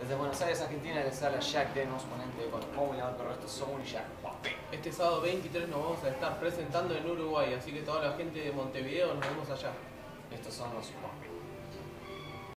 Desde Buenos Aires, Argentina, les habla Jack Demos, ponente con Paula, pero esto somos Jack Este sábado 23 nos vamos a estar presentando en Uruguay, así que toda la gente de Montevideo nos vemos allá. Estos son los Papi.